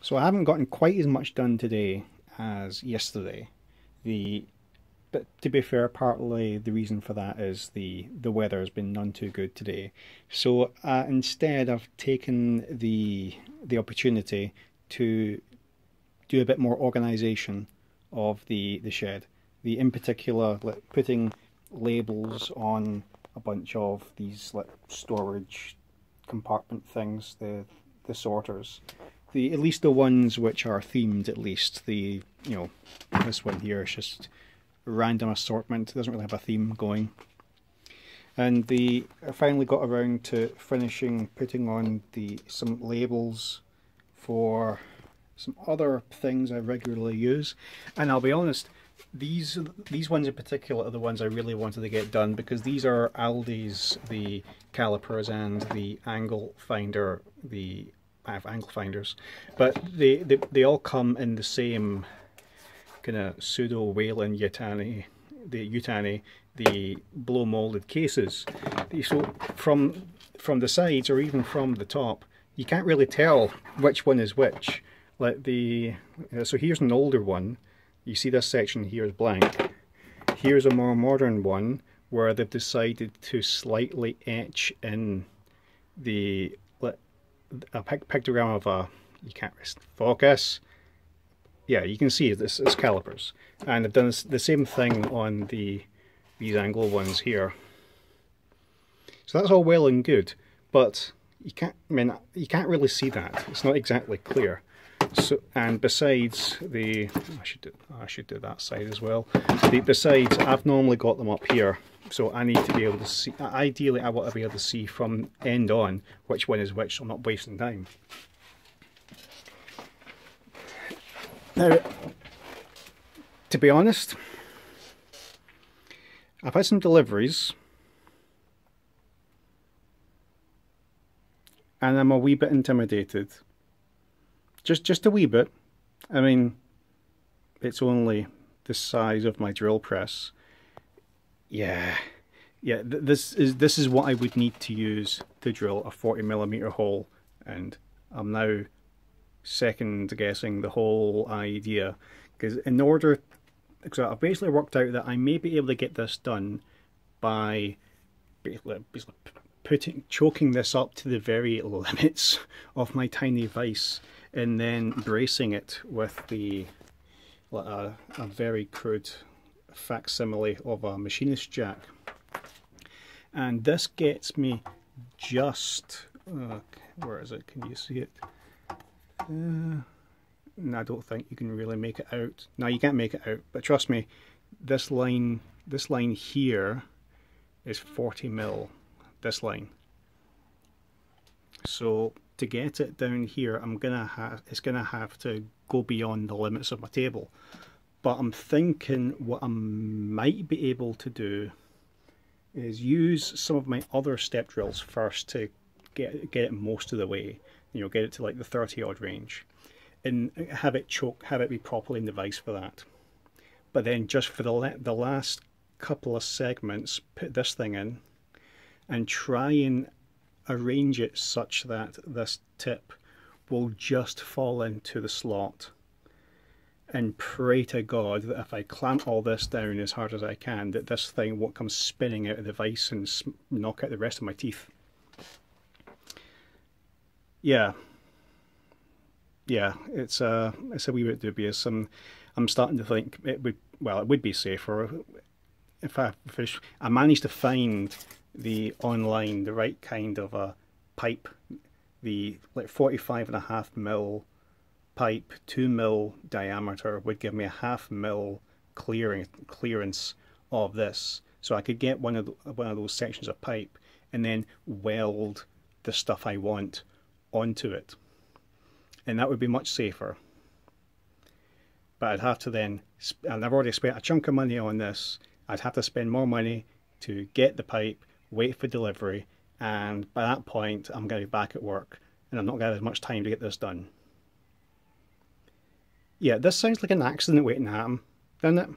So I haven't gotten quite as much done today as yesterday. The but to be fair, partly the reason for that is the the weather has been none too good today. So uh, instead, I've taken the the opportunity to do a bit more organisation of the the shed. The in particular, like putting labels on a bunch of these like storage compartment things, the the sorters. The at least the ones which are themed at least. The you know this one here is just random assortment. It doesn't really have a theme going. And the I finally got around to finishing putting on the some labels for some other things I regularly use. And I'll be honest, these these ones in particular are the ones I really wanted to get done because these are Aldi's the calipers and the angle finder the I have angle finders. But they, they they all come in the same kind of pseudo Weyland Yutani the Yutani the blow molded cases. So from from the sides or even from the top you can't really tell which one is which. Like the uh, so here's an older one. You see this section here is blank. Here's a more modern one where they've decided to slightly etch in the a pictogram of a you can't focus. Yeah you can see this is calipers. And I've done the same thing on the these angle ones here. So that's all well and good but you can't I mean you can't really see that. It's not exactly clear. So, and besides the, I should do, I should do that side as well. The, besides, I've normally got them up here, so I need to be able to see. Ideally, I want to be able to see from end on which one is which, so I'm not wasting time. Now, to be honest, I've had some deliveries. And I'm a wee bit intimidated just just a wee bit. I mean, it's only the size of my drill press. Yeah, yeah. Th this is this is what I would need to use to drill a 40 millimeter hole, and I'm now second guessing the whole idea because in order, because I've basically worked out that I may be able to get this done by basically, putting choking this up to the very limits of my tiny vise and then bracing it with the a, a very crude facsimile of a machinist jack. And this gets me just uh, where is it? Can you see it? Uh, I don't think you can really make it out. Now you can't make it out but trust me this line this line here is 40 mil this line. So to get it down here, I'm gonna have it's gonna have to go beyond the limits of my table. But I'm thinking what I might be able to do is use some of my other step drills first to get get it most of the way. You know, get it to like the 30 odd range, and have it choke, have it be properly in the vise for that. But then just for the the last couple of segments, put this thing in, and try and arrange it such that this tip will just fall into the slot and pray to God that if I clamp all this down as hard as I can that this thing won't come spinning out of the vise and knock out the rest of my teeth. Yeah. Yeah, it's a, it's a wee bit dubious. I'm, I'm starting to think it would, well, it would be safer if I, if I managed to find the online the right kind of a pipe the like 45 and a half mil pipe 2 mil diameter would give me a half mil clearing clearance of this. So I could get one of the, one of those sections of pipe and then weld the stuff I want onto it. And that would be much safer. But I'd have to then and I've already spent a chunk of money on this. I'd have to spend more money to get the pipe wait for delivery, and by that point I'm going to be back at work and I'm not going to have as much time to get this done. Yeah, this sounds like an accident waiting to happen, doesn't it?